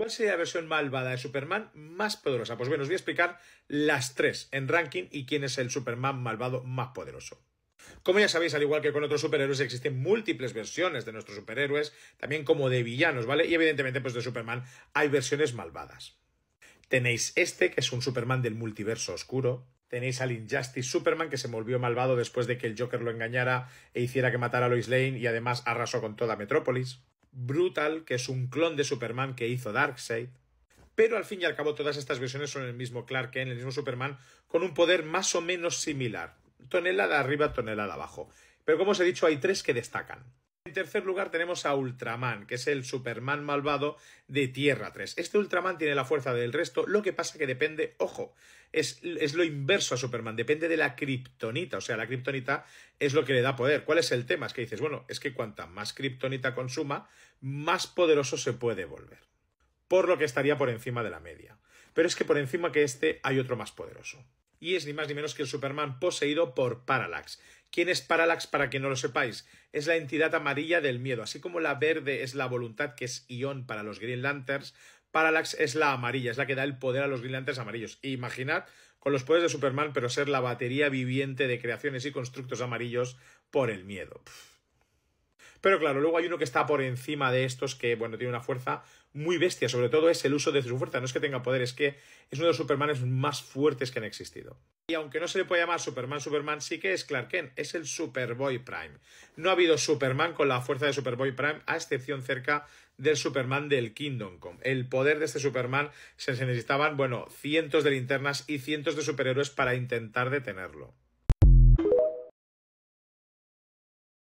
¿Cuál sería la versión malvada de Superman más poderosa? Pues bueno, os voy a explicar las tres en ranking y quién es el Superman malvado más poderoso. Como ya sabéis, al igual que con otros superhéroes, existen múltiples versiones de nuestros superhéroes, también como de villanos, ¿vale? Y evidentemente, pues de Superman hay versiones malvadas. Tenéis este, que es un Superman del multiverso oscuro. Tenéis al Injustice Superman, que se volvió malvado después de que el Joker lo engañara e hiciera que matara a Lois Lane y además arrasó con toda Metrópolis. Brutal, que es un clon de Superman que hizo Darkseid. Pero al fin y al cabo todas estas versiones son el mismo Clark Kent, el mismo Superman, con un poder más o menos similar tonelada arriba, tonelada abajo. Pero como os he dicho, hay tres que destacan. En tercer lugar tenemos a Ultraman, que es el Superman malvado de Tierra 3. Este Ultraman tiene la fuerza del resto, lo que pasa que depende, ojo, es, es lo inverso a Superman, depende de la kriptonita, o sea, la kriptonita es lo que le da poder. ¿Cuál es el tema? Es que dices, bueno, es que cuanta más kriptonita consuma, más poderoso se puede volver. Por lo que estaría por encima de la media. Pero es que por encima que este hay otro más poderoso y es ni más ni menos que el Superman poseído por Parallax. ¿Quién es Parallax para que no lo sepáis? Es la entidad amarilla del miedo, así como la verde es la voluntad que es Ion para los Green Lanterns, Parallax es la amarilla, es la que da el poder a los Green Lanterns amarillos. imaginad con los poderes de Superman, pero ser la batería viviente de creaciones y constructos amarillos por el miedo. Pero claro, luego hay uno que está por encima de estos que, bueno, tiene una fuerza muy bestia. Sobre todo es el uso de su fuerza. No es que tenga poder, es que es uno de los Supermanes más fuertes que han existido. Y aunque no se le puede llamar Superman, Superman sí que es Clark Kent. Es el Superboy Prime. No ha habido Superman con la fuerza de Superboy Prime, a excepción cerca del Superman del Kingdom Come. El poder de este Superman se necesitaban, bueno, cientos de linternas y cientos de superhéroes para intentar detenerlo.